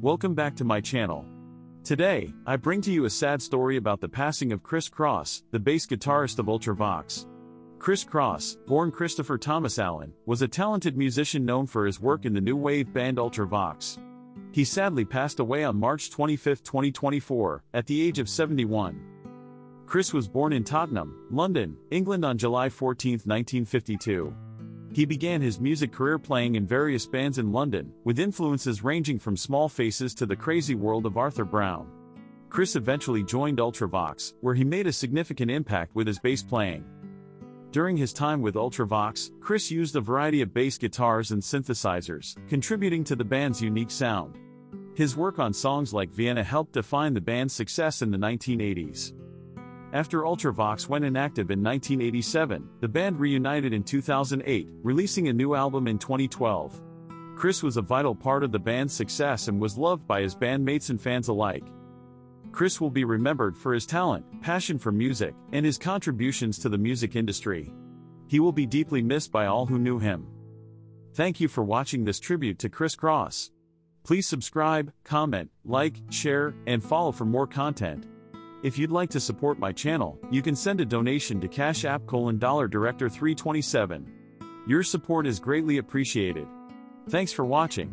Welcome back to my channel. Today, I bring to you a sad story about the passing of Chris Cross, the bass guitarist of Ultravox. Chris Cross, born Christopher Thomas Allen, was a talented musician known for his work in the new wave band Ultravox. He sadly passed away on March 25, 2024, at the age of 71. Chris was born in Tottenham, London, England on July 14, 1952. He began his music career playing in various bands in London, with influences ranging from Small Faces to the crazy world of Arthur Brown. Chris eventually joined Ultravox, where he made a significant impact with his bass playing. During his time with Ultravox, Chris used a variety of bass guitars and synthesizers, contributing to the band's unique sound. His work on songs like Vienna helped define the band's success in the 1980s. After Ultravox went inactive in 1987, the band reunited in 2008, releasing a new album in 2012. Chris was a vital part of the band's success and was loved by his bandmates and fans alike. Chris will be remembered for his talent, passion for music, and his contributions to the music industry. He will be deeply missed by all who knew him. Thank you for watching this tribute to Chris Cross. Please subscribe, comment, like, share, and follow for more content. If you'd like to support my channel, you can send a donation to Cash App colon dollar director 327. Your support is greatly appreciated. Thanks for watching.